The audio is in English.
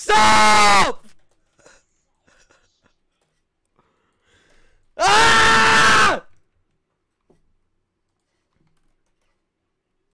Stop!